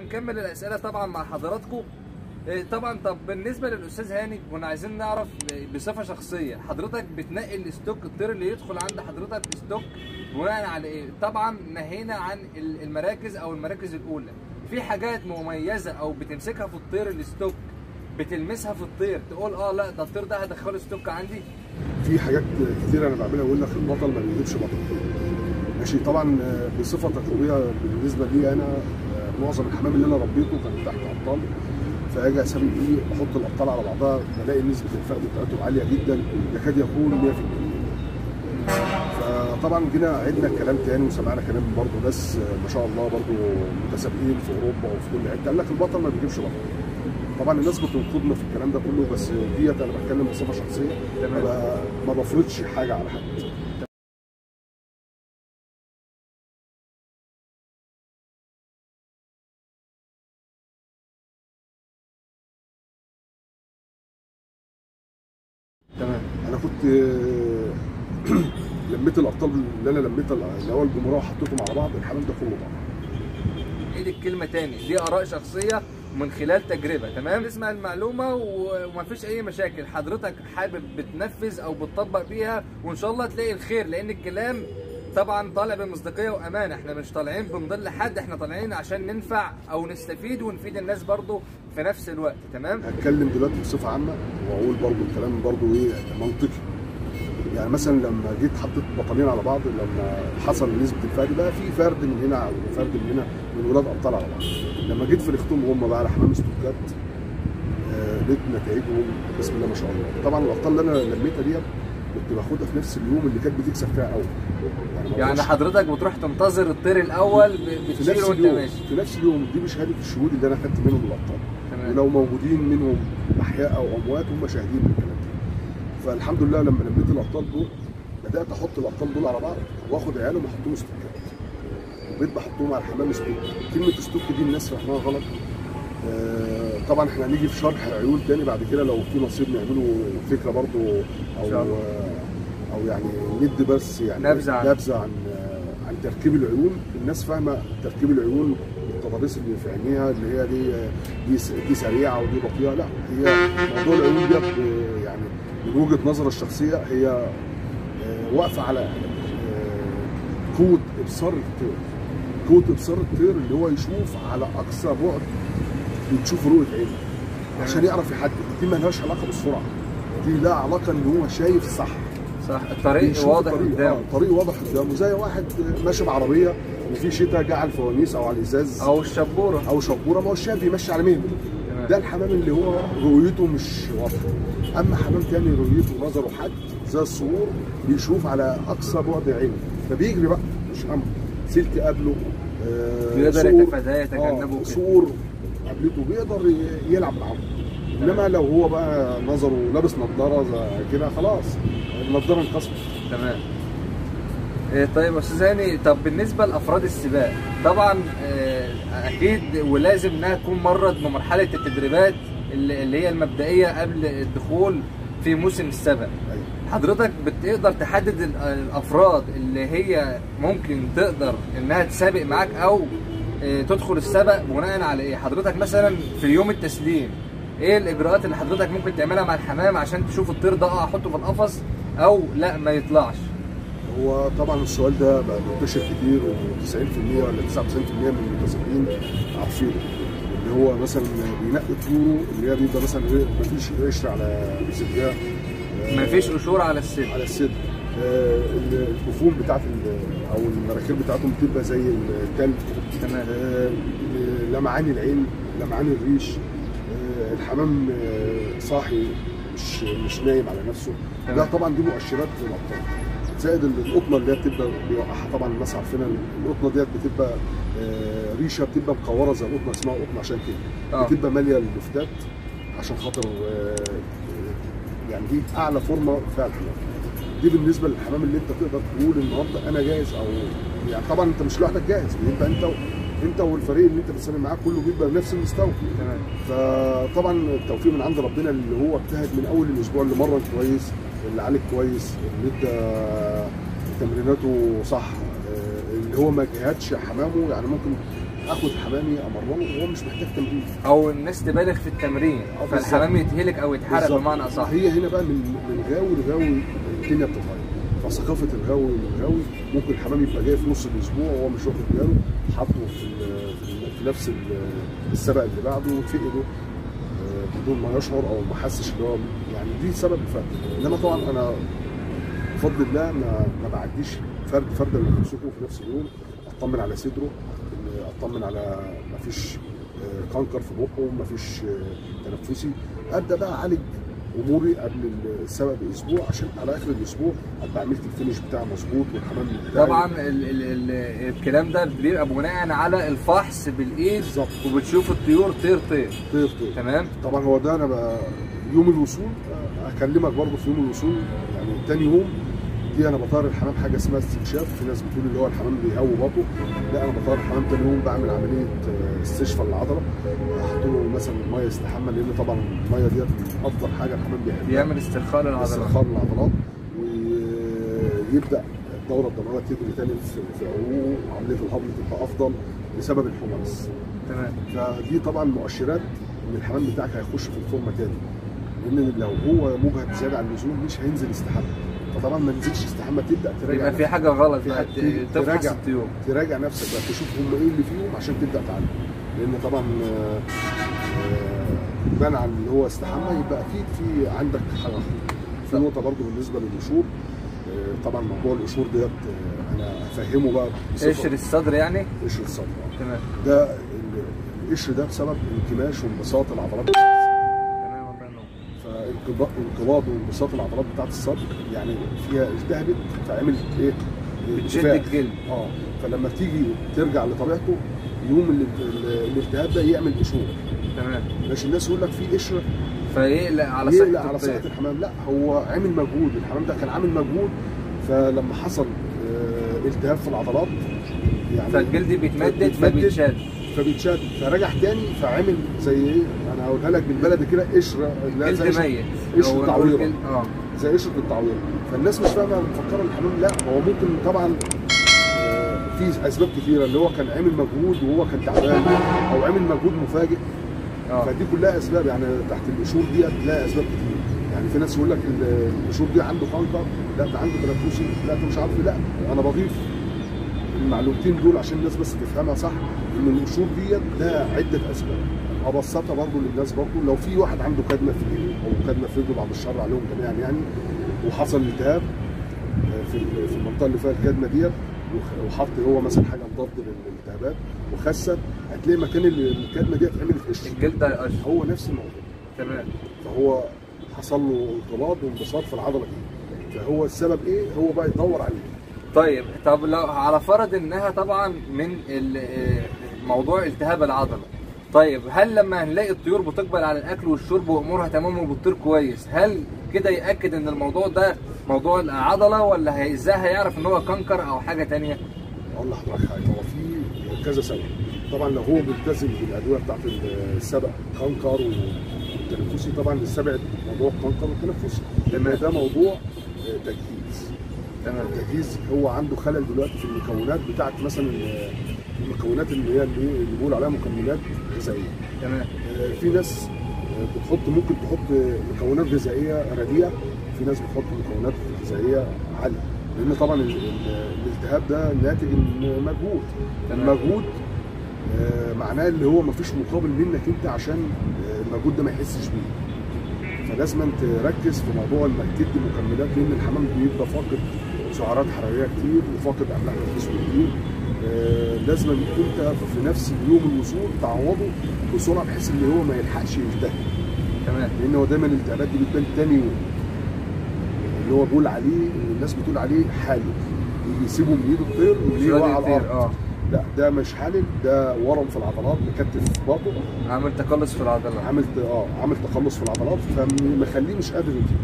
هنكمل الأسئلة طبعا مع حضراتكم. إيه طبعا طب بالنسبة للأستاذ هاني كنا عايزين نعرف بصفة شخصية. حضرتك بتنقي ال stock الطير اللي يدخل عند حضرتك stock بناء على إيه؟ طبعا نهينا عن ال- المراكز أو المراكز الأولى. في حاجات مميزة أو بتمسكها في الطير ال stock بتلمسها في الطير تقول آه لا ده الطير ده هدخله stock عندي؟ في حاجات كتير أنا بعملها يقول لك البطل ما بيجيبش بطل. ماشي طبعا آه، بصفة تجربيه بالنسبة لي أنا معظم الحمام اللي أنا ربيته كان تحت ابطال فاجي أسوي إيه بحط الابطال على بعضها بلاقي نسبة الفقد بتاعته عالية جدا. يكاد يكون 100% فطبعا جينا عدنا الكلام تاني وسمعنا كلام برضه ناس ما شاء الله برضه متسابقين في أوروبا وفي كل حتة. قال لك البطل ما بيجيبش بطل. طبعا الناس بتنقدنا في الكلام ده كله بس ديت أنا بتكلم بصفة شخصية. ما بفرضش حاجة على حد. كنت آه، لميت الأبطال اللي أنا لميت اللي هو الجمهوريه وحطيتهم على بعض الحمام ده كله بعض. عيد الكلمة تاني. دي آراء شخصية من خلال تجربة تمام؟ اسمع المعلومة و- ومفيش أي مشاكل. حضرتك حابب بتنفذ أو بتطبق بيها وإن شاء الله تلاقي الخير لأن الكلام طبعا طالع بمصداقية وأمانة. إحنا مش طالعين بنضل حد إحنا طالعين عشان ننفع أو نستفيد ونفيد الناس برضو في نفس الوقت تمام؟ هتكلم دلوقتي بصفة عامة وأقول برضو الكلام برضو إيه منطقي. يعني مثلا لما جيت حطيت بطلين على بعض لما حصل نسبة الفرد بقى في فرد من هنا وفرد من هنا من ولاد أبطال على بعض. لما جيت في الاختم هم بقى على حمام استوكات آه، لقيت نتائجهم بسم الله ما شاء الله. طبعا الأبطال اللي أنا لميتها ديت كنت باخدها في نفس اليوم اللي كانت بتكسب فيها ما يعني بقاش- حضرتك بتروح تنتظر الطير في بتشيله اليوم ماشي. في نفس اليوم دي بشهاده الشهود اللي أنا خدت منهم الأبطال. ولو موجودين منهم أحياء أو أموات هم شاهدين بالكلام ده. فالحمد لله لما لميت الأبطال دول بدأت أحط الأبطال دول على بعض وآخد عيالهم وأحطهم استوكات وبقيت بحطهم على الحمام stock كلمة stock دي الناس فاهمها غلط. آه، طبعا إحنا هنيجي في شرح عيون تاني بعد كده لو في نصيب نعمله فكرة برضو أو. آه، أو يعني ندي بس يعني نبذة عن- نبذة عن آه، عن تركيب العيون. الناس فاهمة تركيب العيون التضاريس اللي في عينيها اللي هي دي دي دي سريعة ودي بطيئه لا هي موضوع العيون ديت يعني من وجهة نظري الشخصية هي آه، واقفة على آه، قوة إبصار الطير. قوة إبصار الطير اللي هو يشوف على أقصى بعد بتشوف رؤيه عينه عشان يعرف يحدد. دي مالهاش علاقة بالسرعة. دي لها علاقة إن هو شايف صح. صح. الطريق واضح. قدامه. آه، الطريق واضح قدامه. زي واحد ماشي بعربية وفي شتاء جه على الفوانيس أو على الإزاز. أو الشبورة. أو شبورة. ما هو شايف بيمشي على مين. ده الحمام اللي هو رؤيته مش واضحة. أما حمام تاني رؤيته نظره حد زي الصقور بيشوف على أقصى بعد عينه فبيجري بقى. مش أمر سلك قبله آه، بيقدر. يتفاداه يتجنبه آه، كده. صقور قابلته بيقدر يلعب معاهم. إنما لو هو بقى نظره لابس نظارة كده خلاص. النظارة انقسمت. تمام. طيب يا أستاذ هاني طب بالنسبة لأفراد السباق طبعا آه، أكيد ولازم إنها تكون مرت بمرحلة التدريبات اللي هي المبدئية قبل الدخول في موسم أيوة. حضرتك بتقدر تحدد ال- الأفراد اللي هي ممكن تقدر إنها تسابق معاك أو آه، تدخل السبق بناء على إيه حضرتك مثلا في يوم التسليم إيه الإجراءات اللي حضرتك ممكن تعملها مع الحمام عشان تشوف الطير ده أحطه في القفص أو لأ ما يطلعش هو طبعا السؤال ده بقى منتشر كتير و90% ولا 99% من المتسابقين عارفينه. اللي هو مثلا بينقي طيوره اللي هي بيبقى مثلا مفيش قشر على صدرها مفيش قشور على السن على الصدر آه، الجفون بتاعت أو المراكير بتاعتهم بتبقى زي التلج. تمام. آه، لمعان العين لمعان الريش. آه، الحمام صاحي مش مش نايم على نفسه. ده. طبعا دي مؤشرات للأبطال. زائد القطنة اللي هي بتبقى بيوقعها طبعا الناس عارفينها القطنة ديت بتبقى آه، ريشة بتبقى مكورة زي القطنه اسمها قطنة عشان كده. آه. بتبقى مالية اللفتات عشان خاطر آه، يعني دي أعلى فورمة فيها الحمام دي بالنسبة للحمام اللي أنت تقدر تقول النهارده أنا جاهز أو يعني طبعا أنت مش لوحدك جاهز بيبقى أنت أنت والفريق اللي أنت بتسلم معاه كله بيبقى بنفس المستوى. تمام. فطبعا التوفيق من عند ربنا اللي هو اجتهد من أول الأسبوع اللي مرن كويس. اللي عالج كويس اللي ادى تمريناته صح آه، اللي هو ما جهدش حمامه يعني ممكن آخد حمامي أمرنه وهو مش محتاج تمرين أو الناس تبالغ في التمرين آه،. فالحمام يتهلك أو يتحرق. بمعنى أصح هي هنا بقى من من غاوي لغاوي الدنيا بتتغير فثقافة الغاوي للغاوي ممكن الحمام يبقى جاي في نص الأسبوع وهو مش واخد باله حاطه في في نفس ال- السبق اللي بعده وفقده آه، بدون ما يشعر أو ما حسش اللي هو يعني دي سبب الفرق إنما طبعا أنا بفضل الله ما ما بعديش فرد فرد اللي بمسكه في نفس اليوم. أطمن على صدره أطمن على ما فيش آه، كانكر في بقه ما فيش آه، تنفسي. أبدأ بقى أعالج اموري قبل السبق باسبوع عشان على آخر الأسبوع أبقى عملت الفينش بتاعي مظبوط والحمام بتاعي. طبعا ال ال ال الكلام ده بيبقى بناء على الفحص بالإيد بالظبط. وبتشوف الطيور طير طير. طير طير. تمام؟ طبعا هو ده أنا بقى يوم الوصول أكلمك برضه في يوم الوصول يعني تاني يوم دي أنا بطار الحمام حاجة اسمها استكشاف. في ناس بتقول اللي هو الحمام بيهوي بطنه. لا أنا بطار الحمام تاني يوم بعمل عملية آه، استشفاء للعضلة. أحط له مثلا مية يستحمى لأن طبعا المية ديت أفضل حاجة الحمام بيحبها. بيعمل استرخاء للعضلات استرخاء للعضلات ويبدأ الدوره الدمويه تجري تاني في في عروقه وعمليه الهضم تبقى أفضل بسبب الحمص تمام. فدي طبعا مؤشرات إن الحمام بتاعك هيخش في الفورمة تاني. لأن لو هو مجهد زيادة عن اللزوم مش هينزل يستحمى فطبعا ما نزلش يستحمى تبدأ تراجع يبقى في. حاجة غلط ت- تفحص تراجع. الطيور تراجع نفسك بقى تشوف هم إيه اللي فيهم عشان تبدأ تعالج لأن طبعا آه، عن اللي هو استحمى يبقى أكيد في عندك حاجة في نقطة برضو بالنسبة للقشور آه، طبعا موضوع القشور ديت آه، أنا هفهمه بقى قشر الصدر يعني؟ قشر الصدر. تمام. ده ال- القشر ده بسبب انكماش وانبساط العضلات. انقباض وانبساط العضلات بتاعت الصدر. يعني فيها التهبت فعملت إيه؟ بتشد انتفاخ. الجلد. آه فلما تيجي ترجع لطبيعته يوم ال- ال- الالتهاب ده يعمل قشور. تمام. ماشي الناس يقول لك في قشر فيقلق على يقلق صحه على صحه الحمام. لا هو عامل مجهود. الحمام ده كان عامل مجهود. فلما حصل آه، التهاب في العضلات يعني فالجلد بيتمدد بيتمدد. فبيتشد فبيتشد. فرجع تاني فعمل زي إيه؟ أنا هقولها لك بالبلدي كده قشرة نقول تعويرة. جلد- آه. زي قشرة التعوير فالناس مش فاهمة مفكرة الحمام لا. هو ممكن طبعا آه، في أسباب كثيره اللي هو كان عامل مجهود وهو كان تعبان أو عامل مجهود مفاجئ. آه. فدي كلها أسباب. يعني تحت القشور دي هتلاقي أسباب كتير. يعني في ناس يقول لك ال- القشور دي عنده كانكر لا ده عنده تنفسي لا ده مش عارف لا أنا بضيف. المعلومتين دول عشان الناس بس تفهمها صح إن القشور ديت لها عدة أسباب. أبسطها برضو للناس برضو لو في واحد عنده كدمة في ايده أو كدمة في رجله بعد الشر عليهم جميعا يعني وحصل التهاب آه، في في المنطقة اللي فيها الكدمة ديت وحط هو مثلا حاجة مضاد للالتهابات وخست هتلاقي مكان ال- الكدمة ديت عملت قشر الجلد هيقشر هو نفس الموضوع. تمام. فهو حصل له انقباض وانبساط في العضلة دي. فهو السبب إيه؟ هو بقى يدور عليه. طيب طب لو على فرض إنها طبعا من موضوع التهاب العضلة. طيب هل لما هنلاقي الطيور بتقبل على الأكل والشرب وأمورها تمام وبتطير كويس هل كده يأكد إن الموضوع ده موضوع العضلة ولا إزاي هيعرف إن هو كنكر أو حاجة تانية؟ أقول لحضرتك حاجة هو في كذا سبب. طبعا لو هو ملتزم بالأدوية بتاعت السبق كانكر والتنفسي طبعا نستبعد موضوع الكانكر والتنفسي لأن ده موضوع آه، تجهيز. التجهيز هو عنده خلل دلوقتي في المكونات بتاعت مثلا آه، المكونات اللي هي اللي بيقول عليها مكملات غذائية. تمام. آه، في ناس آه، بتحط ممكن تحط مكونات غذائية رديئة في ناس بتحط مكونات غذائية عالية. لأن طبعا ال- ال- الالتهاب ده ناتج. المجهود آه، معناه اللي هو مفيش مقابل منك أنت عشان المجهود ده ما يحسش بيه فلازم تركز في موضوع إنك تدي مكملات لأن الحمام بيبقى فاقد سعرات حرارية كتير وفاقد أملاح جسمه كتير. آه، لازم أنت في نفس اليوم الوصول تعوضه بسرعة بحيث إن هو ما يلحقش يلتهب تمام. لأن هو دايما الالتهابات دي بتبان تاني يوم. اللي هو بيقول عليه الناس بتقول عليه حالل يسيبه من إيده الطير ويجي راضي على الأرض. آه. لا ده مش حالل ده ورم في العضلات مكتف في باطه عامل تقلص في العضله عامل آه عامل تقلص في العضلات فمخليه مش قادر يطير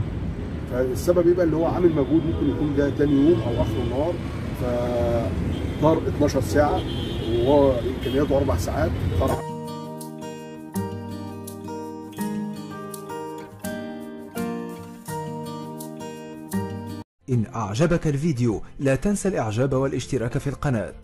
فالسبب إيه بقى اللي هو عامل مجهود ممكن يكون ده تاني يوم أو آخر النهار فطار 12 ساعة وهو إمكانياته أربع ساعات طار إن أعجبك الفيديو لا تنسى الإعجاب والاشتراك في القناة.